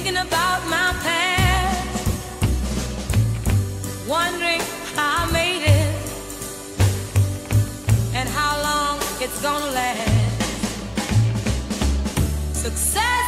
thinking about my past, wondering how I made it and how long it's gonna last. Success.